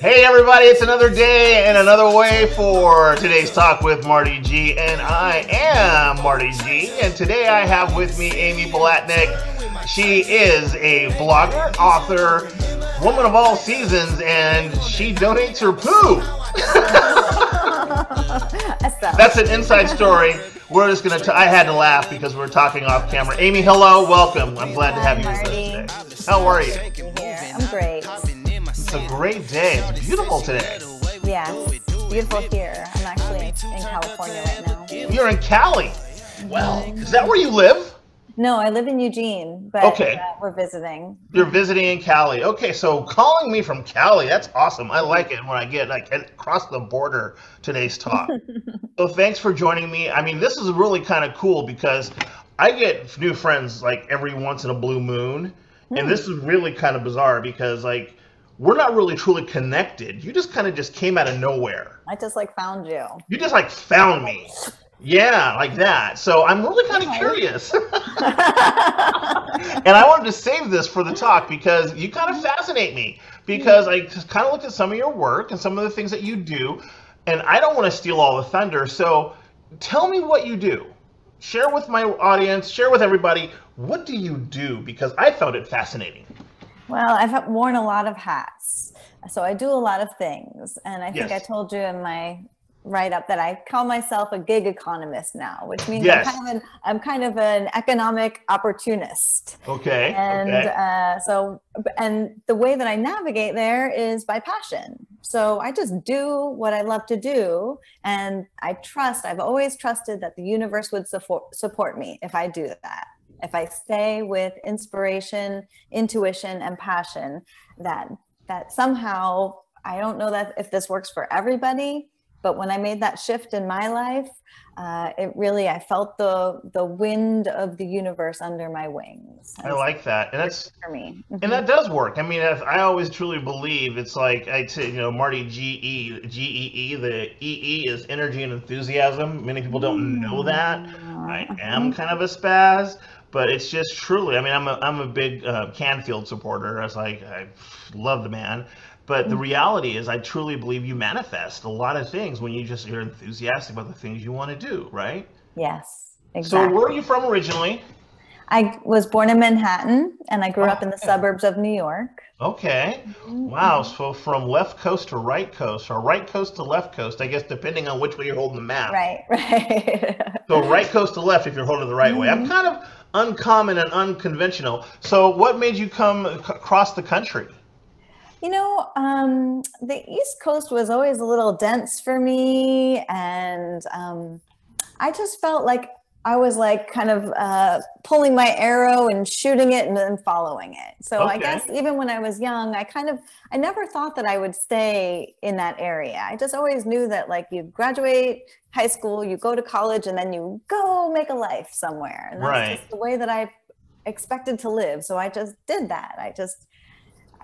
Hey everybody, it's another day and another way for today's talk with Marti Gee. And I am Marti Gee. And today I have with me Amy Palatnick. She is a blogger, author, woman of all seasons, and she donates her poo. That's an inside story. We're just gonna. T- I had to laugh because we are talking off camera. Amy, hello, welcome. I'm glad to have you with us today. How are you? I'm great. It's a great day. It's beautiful today. Yeah, beautiful here. I'm actually in California right now. You're in Cali. Well, is that where you live? No, I live in Eugene, but okay. Uh, we're visiting. You're visiting in Cali. Okay, so calling me from Cali, that's awesome. I like it when I get like across the border today's talk. so thanks for joining me. I mean, this is really kind of cool because I get new friends like every once in a blue moon. Mm. And this is really kind of bizarre because like we're not really truly connected. You just kind of just came out of nowhere. I just like found you. You just like found me. Yeah, like that. So I'm really kind of curious. and I wanted to save this for the talk because you kind of fascinate me. Because I kind of looked at some of your work and some of the things that you do, and I don't want to steal all the thunder. So tell me what you do. Share with my audience, share with everybody, what do you do? Because I found it fascinating. Well, I've worn a lot of hats. So I do a lot of things. And I think yes. I told you in my write up that I call myself a gig economist now, which means yes. I'm, kind of an, I'm kind of an economic opportunist. Okay. And okay. Uh, so, and the way that I navigate there is by passion. So I just do what I love to do. And I trust, I've always trusted that the universe would support, support me if I do that. If I stay with inspiration, intuition, and passion, that that somehow I don't know that if this works for everybody, but when I made that shift in my life, uh, it really I felt the the wind of the universe under my wings. I like that, and that's for me, mm-hmm. and that does work. I mean, I always truly believe it's like I say, you know, Marti G E G E E. The E E is energy and enthusiasm. Many people don't know that. I mm-hmm. am kind of a spaz, but it's just truly. I mean, I'm a I'm a big uh, Canfield supporter. I was like, I love the man. But the mm. reality is, I truly believe you manifest a lot of things when you just you're enthusiastic about the things you want to do, right? Yes, exactly. So, where are you from originally? I was born in Manhattan, and I grew oh, up in the suburbs of New York. Okay. Mm-hmm. Wow. So from left coast to right coast, or right coast to left coast, I guess, depending on which way you're holding the map. Right. Right. so right coast to left if you're holding the right mm-hmm. way. I'm mm-hmm. kind of uncommon and unconventional. So what made you come across the country? You know, um, the East Coast was always a little dense for me, and um, I just felt like I was like kind of uh, pulling my arrow and shooting it and then following it. So okay. I guess even when I was young, I kind of I never thought that I would stay in that area. I just always knew that like you graduate high school, you go to college, and then you go make a life somewhere. And that's right. just the way that I expected to live. So I just did that. I just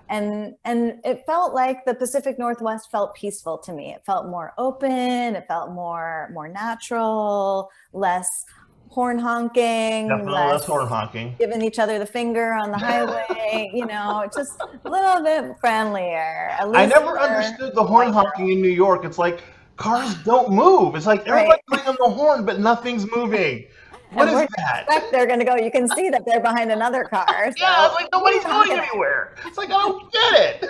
and and it felt like the pacific northwest felt peaceful to me it felt more open it felt more more natural less horn honking Definitely less, less horn honking giving each other the finger on the highway you know just a little bit friendlier i never understood the horn honking in new york it's like cars don't move it's like everybody's right. on the horn but nothing's moving what is that? They're going to go. You can see that they're behind another car. So. yeah, it's like nobody's going anywhere. It's like I don't get it.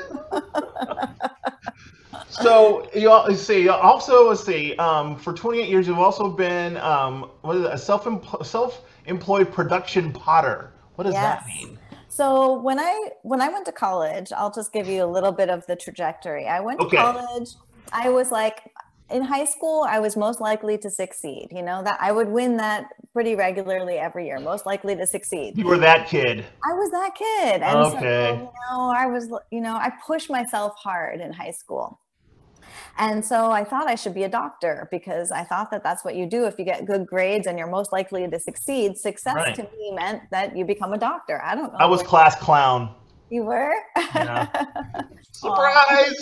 so you see, also let's see. Um, for 28 years, you've also been um, what is it, a self self employed production potter. What does yes. that mean? So when I when I went to college, I'll just give you a little bit of the trajectory. I went to college. I was like in high school, I was most likely to succeed. You know that I would win that pretty regularly every year, most likely to succeed. You were that kid. I was that kid. And okay. So, you know, I was, you know, I pushed myself hard in high school. And so I thought I should be a doctor because I thought that that's what you do if you get good grades and you're most likely to succeed. Success right. to me meant that you become a doctor. I don't know. I was class clown. You were? Yeah. Surprise!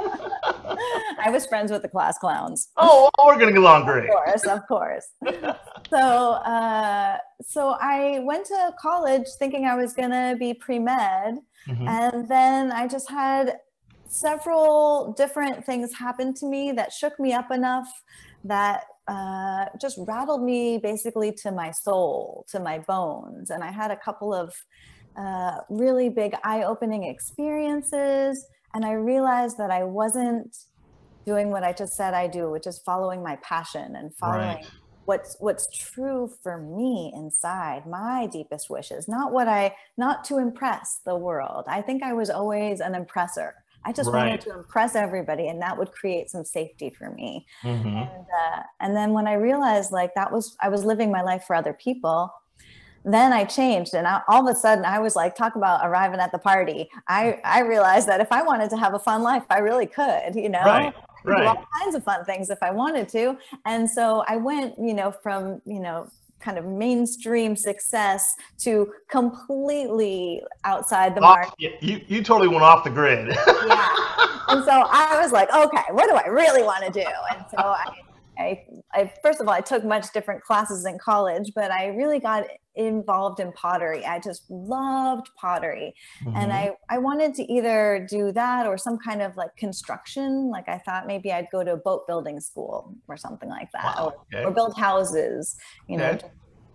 I was friends with the class clowns. Oh, well, we're gonna get along great. Of course, of course. so, uh, so I went to college thinking I was gonna be pre med, mm-hmm. and then I just had several different things happened to me that shook me up enough that uh, just rattled me basically to my soul, to my bones. And I had a couple of uh, really big eye opening experiences. And I realized that I wasn't doing what I just said I do, which is following my passion and following right. what's what's true for me inside, my deepest wishes, not what I not to impress the world. I think I was always an impressor. I just right. wanted to impress everybody, and that would create some safety for me. Mm-hmm. And, uh, and then when I realized like that was I was living my life for other people, then I changed, and I, all of a sudden I was like, talk about arriving at the party. I I realized that if I wanted to have a fun life, I really could. You know, right. Right. do all kinds of fun things if I wanted to. And so I went, you know, from, you know, kind of mainstream success to completely outside the mark. You, you totally went off the grid. yeah. And so I was like, okay, what do I really want to do? And so I, I, I, first of all, I took much different classes in college, but I really got involved in pottery. I just loved pottery. Mm-hmm. And I, I wanted to either do that or some kind of like construction. Like I thought maybe I'd go to a boat building school or something like that, wow. or, okay. or, build houses, you okay. know,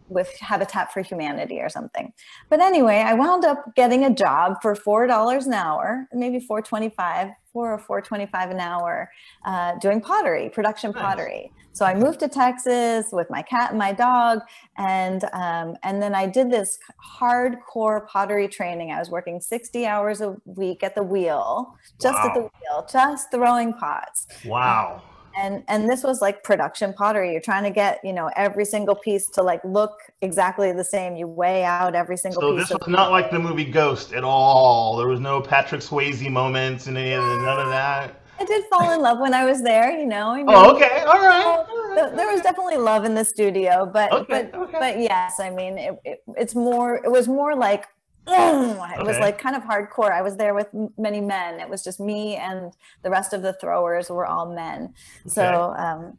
with Habitat for Humanity or something. But anyway, I wound up getting a job for four dollars an hour, maybe four twenty-five, four or four twenty-five an hour, uh, doing pottery, production nice. pottery. So I moved to Texas with my cat and my dog, and um, and then I did this hardcore pottery training. I was working sixty hours a week at the wheel, just wow. at the wheel, just throwing pots. Wow. Um, and and this was like production pottery you're trying to get you know every single piece to like look exactly the same you weigh out every single so piece this was not like the movie ghost at all there was no patrick swayze moments and any none of that I did fall in love when I was there, you know. I oh, mean, oh, okay, all right. all right. There was definitely love in the studio, but okay, but okay. but yes, I mean, it, it, it's more. It was more like it was like kind of hardcore. I was there with many men. It was just me and the rest of the throwers were all men. Okay. So um,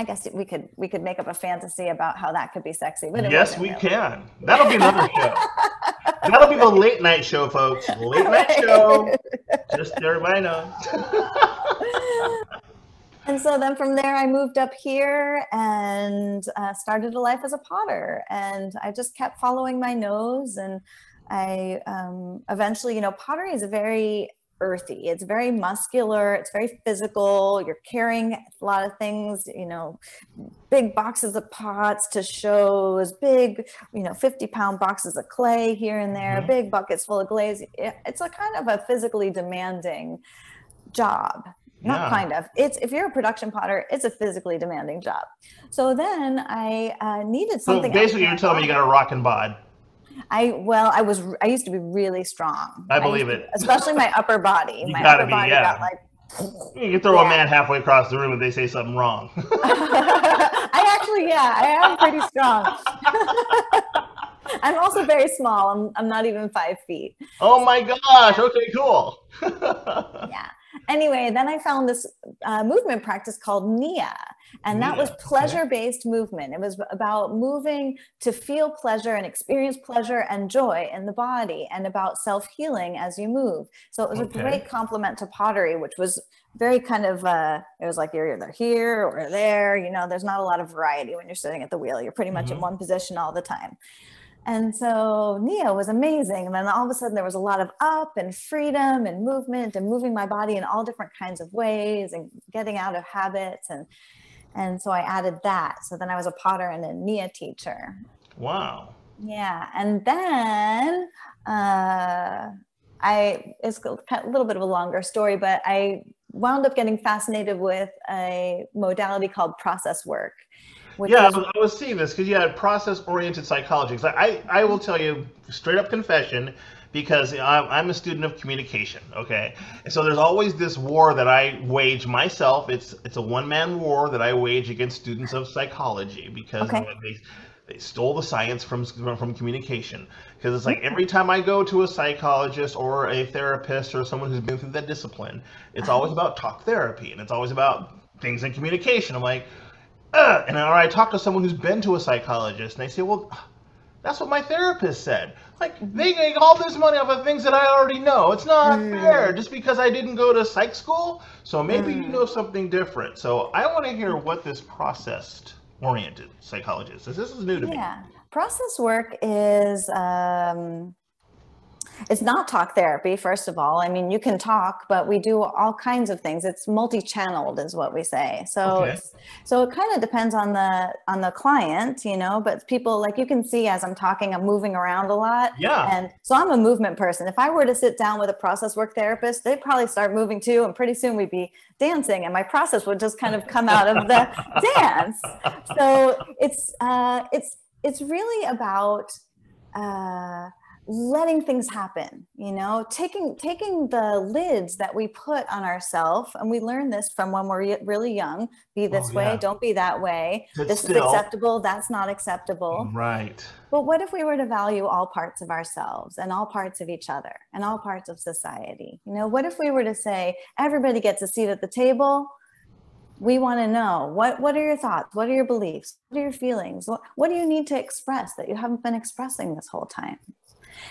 I guess we could we could make up a fantasy about how that could be sexy. But yes, we really. can. That'll be another show. That'll be the late night show, folks. Late night show. Just everybody knows. and so then from there, I moved up here and uh, started a life as a potter. And I just kept following my nose and I um, eventually, you know, pottery is very earthy. It's very muscular. It's very physical. You're carrying a lot of things, you know, big boxes of pots to shows, big, you know, 50 pound boxes of clay here and there, mm-hmm. big buckets full of glaze. It's a kind of a physically demanding job. Not yeah. kind of. It's if you're a production potter, it's a physically demanding job. So then I uh, needed something. So basically, you're telling me you got a rock and bod. I well, I was I used to be really strong. I believe I it, especially my upper body. You my upper be, body yeah. got like. You can throw yeah. a man halfway across the room if they say something wrong. I actually, yeah, I am pretty strong. I'm also very small. I'm, I'm not even five feet. Oh my gosh. Okay, cool. yeah. Anyway, then I found this uh, movement practice called Nia. And that was pleasure based movement. It was about moving to feel pleasure and experience pleasure and joy in the body and about self healing as you move. So it was okay. a great complement to pottery, which was very kind of, uh, it was like you're either here or there. You know, there's not a lot of variety when you're sitting at the wheel. You're pretty much mm-hmm. in one position all the time. And so Nia was amazing. And then all of a sudden there was a lot of up and freedom and movement and moving my body in all different kinds of ways and getting out of habits and and so I added that. So then I was a potter and a Nia teacher. Wow. Yeah. And then uh, I, it's a little bit of a longer story, but I wound up getting fascinated with a modality called process work. Yeah, was, I was seeing this because you had process oriented psychology. I, I, I will tell you straight up confession because I'm a student of communication. Okay, and so there's always this war that I wage myself. It's it's a one man war that I wage against students of psychology because okay. they they stole the science from from communication. Because it's like mm-hmm. every time I go to a psychologist or a therapist or someone who's been through that discipline, it's always about talk therapy and it's always about things in communication. I'm like, And or I talk to someone who's been to a psychologist and they say, well That's what my therapist said. Like they make all this money off of things that I already know. It's not Mm. fair just because I didn't go to psych school. So maybe you Mm. know something different. So I want to hear what this processed oriented psychologist is. This is new to me. Yeah. Process work is um it's not talk therapy first of all. I mean, you can talk, but we do all kinds of things. It's multi-channeled is what we say. So Okay. so it kind of depends on the on the client, you know, but people like you can see as I'm talking I'm moving around a lot. Yeah. And so I'm a movement person. If I were to sit down with a process work therapist, they'd probably start moving too. And pretty soon we'd be dancing and my process would just kind of come out of the dance. So it's, uh, it's, it's really about, uh, letting things happen you know taking taking the lids that we put on ourselves and we learn this from when we're really young be this Oh, way don't be that way Sit this is acceptable that's not acceptable Right. but what if we were to value all parts of ourselves and all parts of each other and all parts of society? You know, what if we were to say everybody gets a seat at the table? We want to know what what are your thoughts? What are your beliefs? What are your feelings? What, what do you need to express that you haven't been expressing this whole time?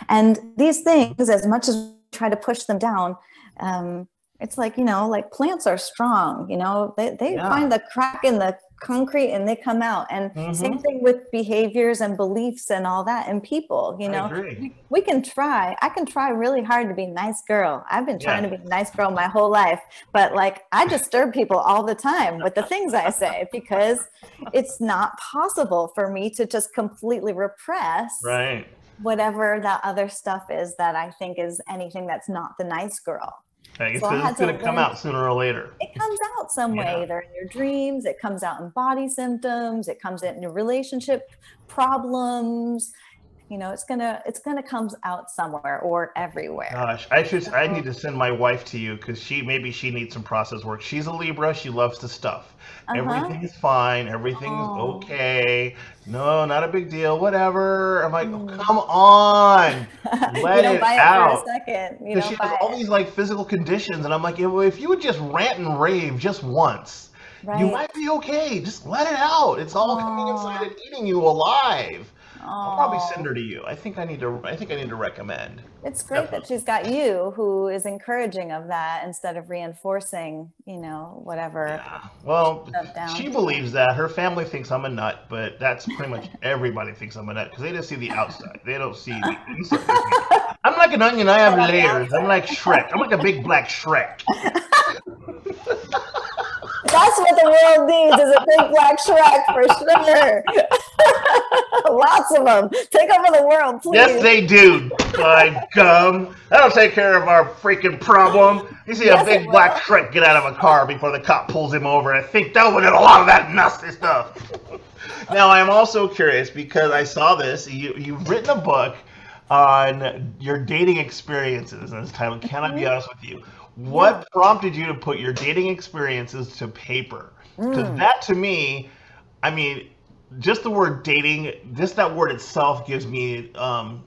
And these things, as much as we try to push them down, um, it's like you know, like plants are strong. You know, they they Yeah. find the crack in the concrete and they come out. And same Mhm. thing with behaviors and beliefs and all that and people. You know, we, we can try. I can try really hard to be a nice girl. I've been trying Yeah. to be a nice girl my whole life, but like I disturb people all the time with the things I say because it's not possible for me to just completely repress Right. Whatever that other stuff is that I think is anything that's not the nice girl. Like, So it's going to come out sooner or later. It comes out some way, Yeah. either in your dreams, it comes out in body symptoms, it comes out in your relationship problems. You know, it's gonna it's gonna come out somewhere or everywhere. Gosh, I should. I need to send my wife to you because she maybe she needs some process work. She's a Libra. She loves to stuff. Uh-huh. Everything is fine. everything's Oh. okay. No, not a big deal. Whatever. I'm like, oh, Mm. come on. you Let don't it buy it out. for a second. You she has all it. these like physical conditions, and I'm like, if, if you would just rant and rave just once, you might be okay. Just let it out. It's all coming inside and eating you alive. I'll probably send her to you. I think I need to. I think I need to recommend. It's great that she's got you who is encouraging of that instead of reinforcing, you know, whatever. Yeah. Well, she believes that. Her family thinks I'm a nut, but that's pretty much everybody thinks I'm a nut because they just see the outside. They don't see the inside. I'm like an onion. I have layers. I'm like Shrek. I'm like a big black Shrek. That's what the world needs is a big black Shrek for sure. Lots of them. Take over the world, please. Yes, they do. By gum, that'll take care of our freaking problem. You see Yes, a big black will. Shrek get out of a car before the cop pulls him over. I think that would have a lot of that nasty stuff. now, I'm also curious because I saw this. You, you've written a book on your dating experiences, and it's titled "Can I Be Mhm. Honest with You?" What prompted you to put your dating experiences to paper? Because Mm. that, to me, I mean, just the word dating, just that word itself gives me um,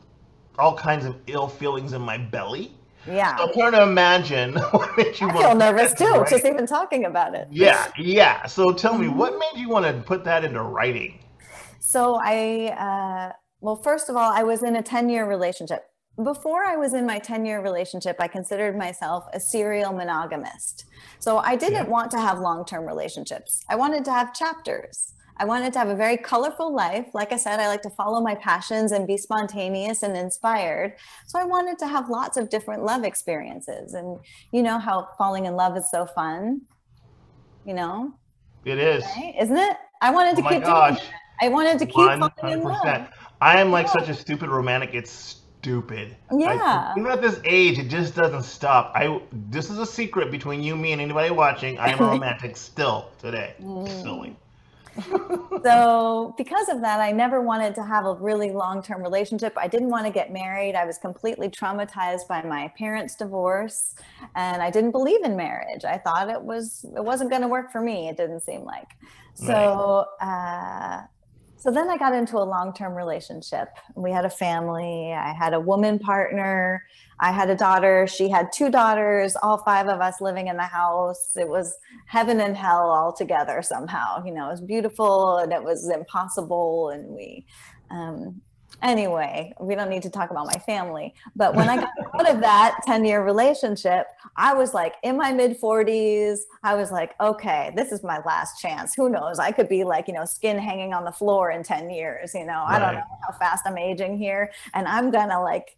all kinds of ill feelings in my belly. Yeah. So I'm trying to imagine what made you I want feel to nervous that too, just even talking about it. Yeah, yeah. So tell me, Mhm. what made you want to put that into writing? So I, uh, well, first of all, I was in a 10 year relationship. Before I was in my 10 year relationship, I considered myself a serial monogamist. So I didn't Yeah. want to have long term relationships. I wanted to have chapters. I wanted to have a very colorful life. Like I said, I like to follow my passions and be spontaneous and inspired. So I wanted to have lots of different love experiences. And you know how falling in love is so fun, you know, It is. right? Isn't it? I wanted to Oh my keep doing gosh. that. I wanted to keep falling in love. 100%. I am like Yeah. such a stupid romantic. It's stupid. Yeah. even at this age, it just doesn't stop. I. This is a secret between you, me, and anybody watching. I am a romantic still today. Mm. Silly. so because of that i never wanted to have a really long-term relationship i didn't want to get married i was completely traumatized by my parents divorce and i didn't believe in marriage i thought it was it wasn't going to work for me it didn't seem like so uh so then i got into a long-term relationship. We had a family i had a woman partner i had a daughter she had two daughters all five of us living in the house. It was heaven and hell all together somehow you know it was beautiful and it was impossible and we um anyway, we don't need to talk about my family. But when I got out of that 10 year relationship, I was like in my mid 40s. I was like, okay, this is my last chance. Who knows? I could be like, you know, skin hanging on the floor in 10 years. You know, right. I don't know how fast I'm aging here. And I'm going to like,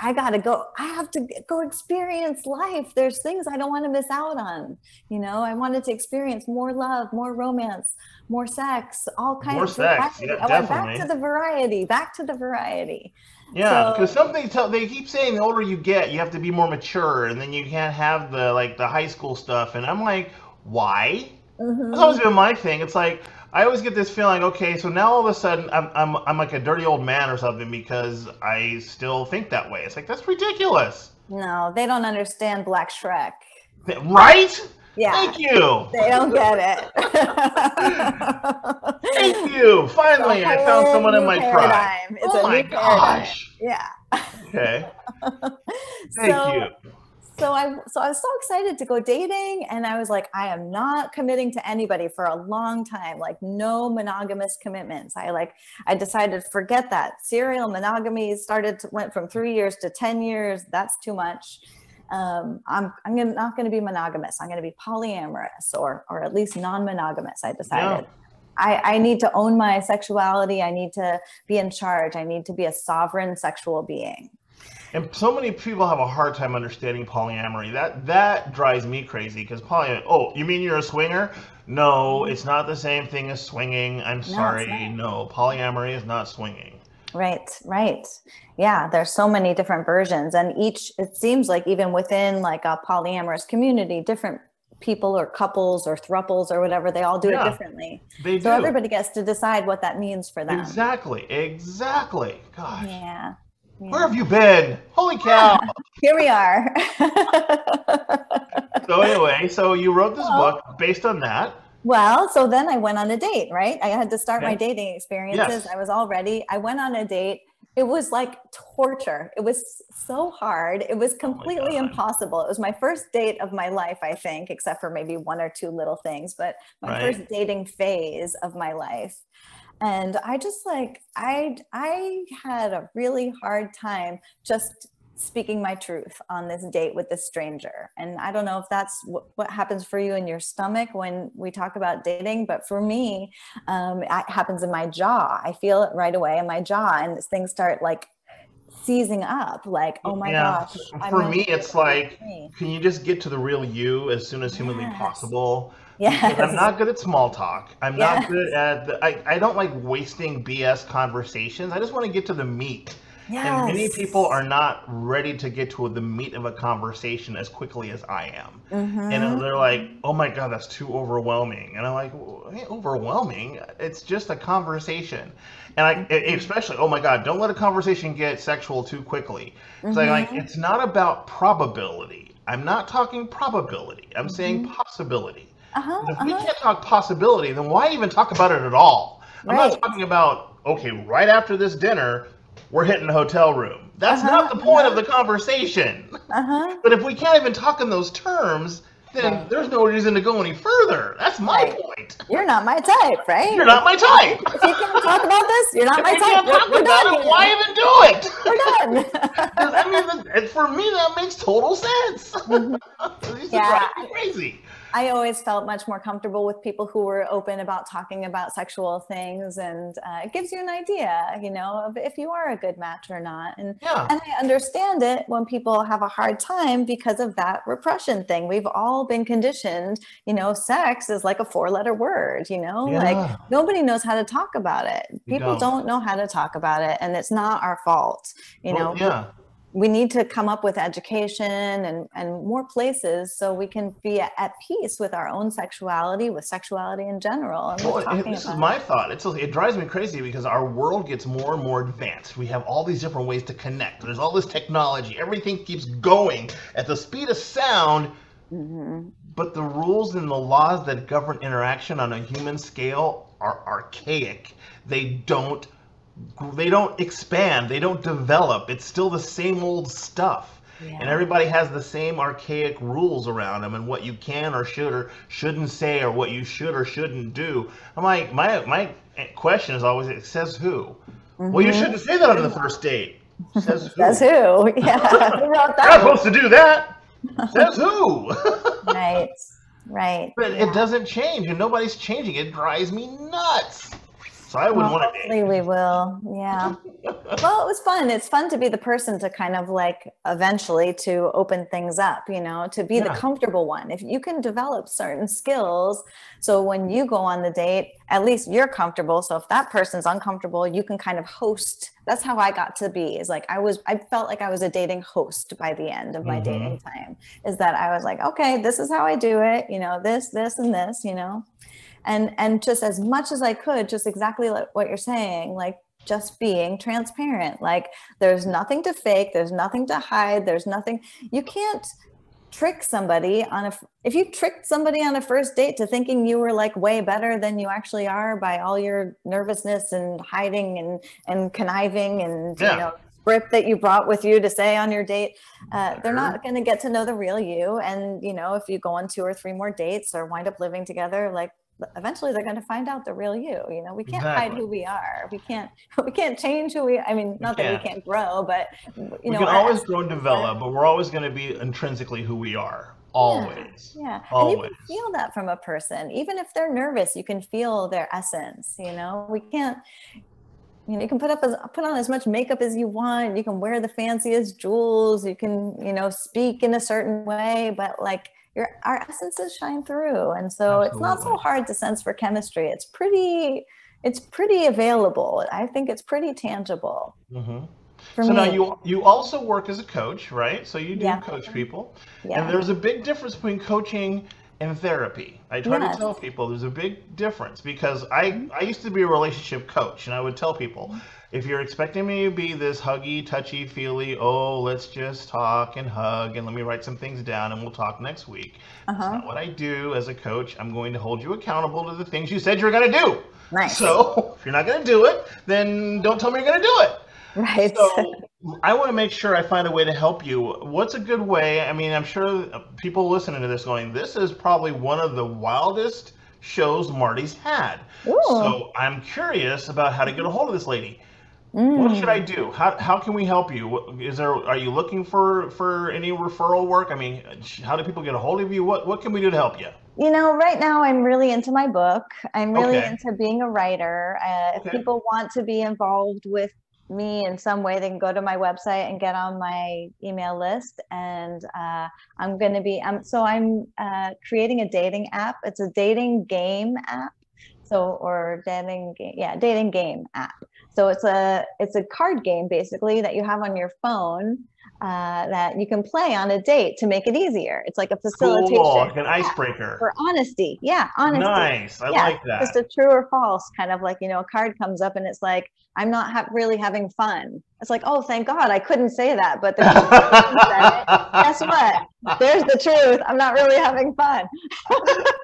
I, got to go. I have to go experience life. There's things I don't want to miss out on. You know, I wanted to experience more love, more romance, more sex, all kinds more of sex. Yeah, I went back to the variety, back to the variety. Yeah, because so, something tell they keep saying the older you get, you have to be more mature, and then you can't have the like the high school stuff. And I'm like, why? Mm-hmm. That's always been my thing. It's like I always get this feeling, okay, so now all of a sudden I'm, I'm, I'm like a dirty old man or something because I still think that way. It's like, that's ridiculous. No, they don't understand Black Shrek. Right? Yeah. Thank you. They don't get it. Thank you. Finally, I found someone in my paradigm. tribe. It's oh my gosh. Yeah. Okay. Thank so, you so I so I was so excited to go dating and I was like I am not committing to anybody for a long time like no monogamous commitments I like I decided to forget that serial monogamy started to went from 3 years to 10 years that's too much um, I'm I'm gonna, not going to be monogamous I'm going to be polyamorous or or at least non-monogamous I decided yeah. I, I need to own my sexuality. I need to be in charge. I need to be a sovereign sexual being. And so many people have a hard time understanding polyamory. That that drives me crazy because poly. Oh, you mean you're a swinger? No, mm-hmm. it's not the same thing as swinging. I'm sorry. No, polyamory is not swinging. Right, right. Yeah, there's so many different versions, and each it seems like even within like a polyamorous community, different people or couples or thruples or whatever they all do yeah, it differently they so do. everybody gets to decide what that means for them exactly exactly gosh yeah yeah. Where have you been? Holy ah, cow! Here we are. so anyway, so you wrote this well, book based on that. Well, so then I went on a date, right? I had to start my dating experiences. Yes. I was all ready. I went on a date. It was like torture. It was so hard. It was oh completely oh impossible. It was my first date of my life, I think, except for maybe one or two little things, but my right. first dating phase of my life and i just like i i had a really hard time just speaking my truth on this date with this stranger and i don't know if that's what, what happens for you in your stomach when we talk about dating but for me um, it happens in my jaw i feel it right away in my jaw and things start like seizing up like oh my yeah. gosh I'm for me it's like can you just get to the real you as soon as humanly yes. possible yeah. I'm not good at small talk. I'm yes. not good at the, I, I don't like wasting BS conversations. I just want to get to the meat. Yes. And many people are not ready to get to the meat of a conversation as quickly as I am. Mm-hmm. And they're like, oh my God, that's too overwhelming. And I'm like, overwhelming? It's just a conversation. And I, mm-hmm. especially, oh my God, don't let a conversation get sexual too quickly. It's mm-hmm. like, like, it's not about probability. I'm not talking probability. I'm saying mm-hmm. possibility. Uh-huh, if uh-huh. we can't talk possibility, then why even talk about it at all? I'm right. not talking about okay, right after this dinner, we're hitting a hotel room. That's uh-huh, not the point of uh-huh. the conversation. Uh-huh. But if we can't even talk in those terms, then there's no reason to go any further. That's my right. point. You're not my type, right? You're not my type. if you can't talk about this, you're not if my we type. Can't talk we're, about we're it, why even do it? We're done. I mean, for me, that makes total sense. Mm-hmm. yeah. crazy. I always felt much more comfortable with people who were open about talking about sexual things, and uh, it gives you an idea, you know, of if you are a good match or not. And yeah. and I understand it when people have a hard time because of that repression thing. We've all been conditioned, you know, sex is like a four-letter word, you know, yeah. like nobody knows how to talk about it. People don't. don't. know how to talk about it, and it's not our fault, you well, know. Yeah we need to come up with education and, and more places so we can be at peace with our own sexuality, with sexuality in general. And well, this is my thought. It's, it drives me crazy because our world gets more and more advanced. We have all these different ways to connect. There's all this technology. Everything keeps going at the speed of sound. Mm-hmm. But the rules and the laws that govern interaction on a human scale are archaic. They don't they don't expand, they don't develop. It's still the same old stuff. Yeah. And everybody has the same archaic rules around them and what you can or should or shouldn't say or what you should or shouldn't do. I'm like, my my question is always, it says who? Mm-hmm. Well, you mm-hmm. shouldn't say that on the first date. Says who? Says who? Yeah. You're not supposed to do that. Says who? right. Right. But yeah. it doesn't change, and nobody's changing. It drives me nuts. So I would well, want to hopefully we will. Yeah. well, it was fun. It's fun to be the person to kind of like eventually to open things up, you know, to be yeah. the comfortable one. If you can develop certain skills, so when you go on the date, at least you're comfortable. So if that person's uncomfortable, you can kind of host. That's how I got to be. Is like I was I felt like I was a dating host by the end of my mm-hmm. dating time. Is that I was like, okay, this is how I do it, you know, this, this, and this, you know and and just as much as i could just exactly like what you're saying like just being transparent. Like there's nothing to fake there's nothing to hide there's nothing you can't trick somebody on a if you tricked somebody on a first date to thinking you were like way better than you actually are by all your nervousness and hiding and and conniving and yeah. you know script that you brought with you to say on your date uh, they're not going to get to know the real you. And you know if you go on two or three more dates or wind up living together like eventually they're going to find out the real you you know? We can't exactly. hide who we are. We can't we can't change who we i mean not we that we can't grow but you we know can always grow and develop but we're always going to be intrinsically who we are. Always. yeah, yeah. always and you can feel that from a person. Even if they're nervous you can feel their essence you know? We can't you know you can put up as put on as much makeup as you want. You can wear the fanciest jewels. You can you know speak in a certain way but like your our essences shine through and so Absolutely. it's not so hard to sense for chemistry it's pretty it's pretty available i think it's pretty tangible mm-hmm. so me. now you you also work as a coach right so you do yeah. coach people yeah. and there's a big difference between coaching and therapy i try yes. to tell people there's a big difference because i mm-hmm. i used to be a relationship coach and i would tell people if you're expecting me to be this huggy, touchy, feely, oh, let's just talk and hug and let me write some things down and we'll talk next week. Uh-huh. That's not what I do as a coach. I'm going to hold you accountable to the things you said you're going to do. Nice. So if you're not going to do it, then don't tell me you're going to do it. Right. So I want to make sure I find a way to help you. What's a good way? I mean, I'm sure people listening to this going, this is probably one of the wildest shows Marti's had. Ooh. So I'm curious about how to get a hold of this lady. Mm. What should I mm. do? How, how can we help you? Is there are you looking for for any referral work? I mean, how do people get a hold of you? What what can we do to help you? You know, right now I'm really into my book. I'm really okay. into being a writer. Uh, okay. If people want to be involved with me in some way, they can go to my website and get on my email list. And uh, I'm going to be, I'm, so I'm uh, creating a dating app. It's a dating game app. So, or dating, game. yeah, dating game app. So it's a it's a card game basically that you have on your phone uh, that you can play on a date to make it easier. It's like a facilitation, cool, like an icebreaker for honesty. Yeah, honesty. Nice, I yeah, like that. Just a true or false kind of like you know a card comes up and it's like I'm not ha- really having fun. It's like oh thank God I couldn't say that, but the guess what? There's the truth. I'm not really having fun.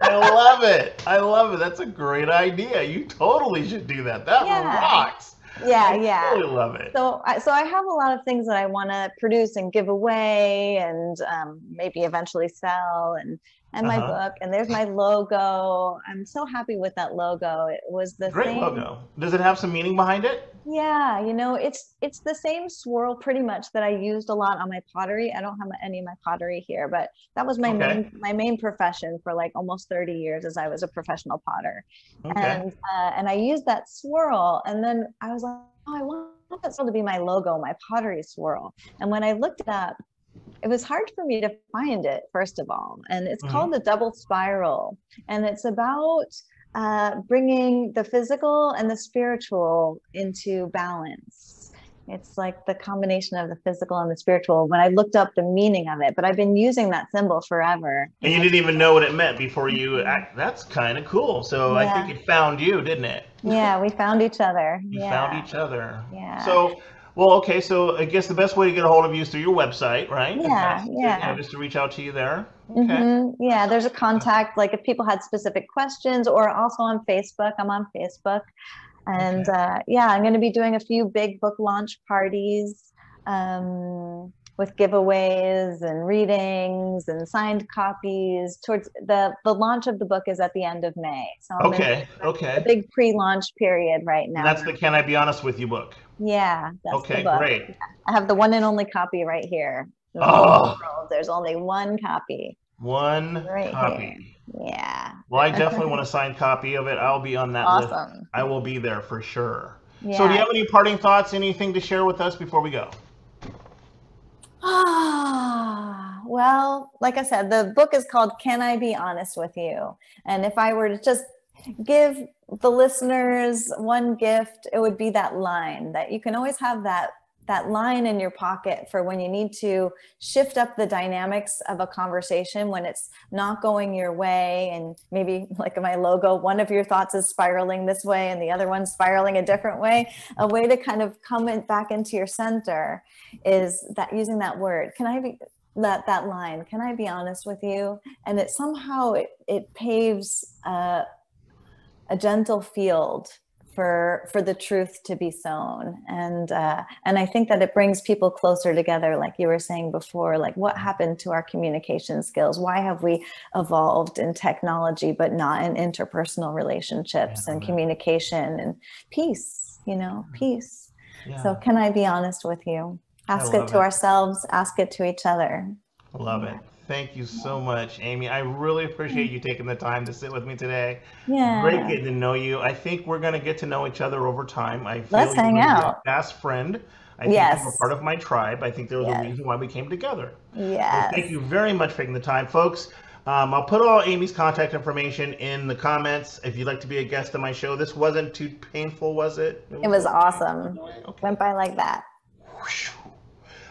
I love it. I love it. That's a great idea. You totally should do that. That yeah. rocks yeah I yeah totally love it. So I, so i have a lot of things that i want to produce and give away and um, maybe eventually sell and and my uh-huh. book and there's my logo. I'm so happy with that logo. It was the great same, logo. Does it have some meaning behind it yeah you know it's it's the same swirl pretty much that i used a lot on my pottery i don't have any of my pottery here but that was my okay. main my main profession for like almost 30 years as i was a professional potter okay. and uh, and i used that swirl and then i was like oh i want that swirl to be my logo my pottery swirl and when i looked it up it was hard for me to find it first of all and it's mm-hmm. called the double spiral and it's about uh, bringing the physical and the spiritual into balance. It's like the combination of the physical and the spiritual. When i looked up the meaning of it but i've been using that symbol forever. And you didn't even know what it meant before you act. That's kind of cool. So yeah. i think it found you didn't it? Yeah we found each other. You yeah. found each other. Yeah. So well, okay, so I guess the best way to get a hold of you is through your website, right? Yeah, yeah. You know, just to reach out to you there. Okay. Mm-hmm. Yeah, there's a contact. Like if people had specific questions, or also on Facebook. I'm on Facebook, and okay. uh, yeah, I'm going to be doing a few big book launch parties. Um, with giveaways and readings and signed copies towards the the launch of the book is at the end of May. So I'm okay, okay. A big pre-launch period right now. And that's the Can I Be Honest with You book. Yeah. okay, great. I have the one and only copy right here. Oh. There's only one copy. One right copy. Here. Yeah. Well, I definitely want a signed copy of it. I'll be on that awesome. list. I will be there for sure. Yeah. So, do you have any parting thoughts? Anything to share with us before we go? Ah, well, like I said, the book is called Can I Be Honest with You? And if I were to just give the listeners one gift, it would be that line that you can always have that that line in your pocket for when you need to shift up the dynamics of a conversation when it's not going your way and maybe like my logo one of your thoughts is spiraling this way and the other one's spiraling a different way. A way to kind of come in, back into your center is that using that word. Can i be that that line can i be honest with you? And it somehow it, it paves a, a gentle field for for the truth to be sown. And uh, and i think that it brings people closer together like you were saying before like what happened to our communication skills? Why have we evolved in technology but not in interpersonal relationships yeah, and communication and peace you know peace? Yeah. so can i be honest with you? Ask it to it. ourselves ask it to each other. Love it Thank you so much, Amy. I really appreciate you taking the time to sit with me today. Yeah. Great getting to know you. I think we're going to get to know each other over time. I feel Let's hang out. Best friend. I yes. think you're part of my tribe. I think there was yes. a reason why we came together. Yeah. So thank you very much for taking the time, folks. Um, I'll put all Amy's contact information in the comments if you'd like to be a guest on my show. This wasn't too painful, was it? It was, it was awesome. Okay. Went by like that.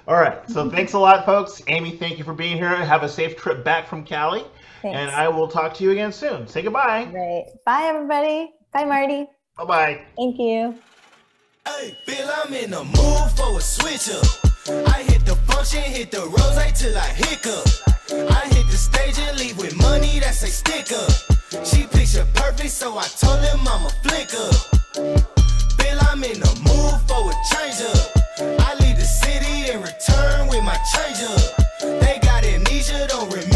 All right. So thanks a lot, folks. Amy, thank you for being here. Have a safe trip back from Cali. Thanks. And I will talk to you again soon. Say goodbye. Great. Bye, everybody. Bye, Marti. Bye bye. Thank you. Hey, Bill, I'm in mood for a. I hit the function, hit the rose till I hiccup. I hit the stage and leave with money that's a sticker. She picture perfect, so I told him I'm a flicker. Bill, I'm in mood for a change up my change up. They got amnesia, don't remember.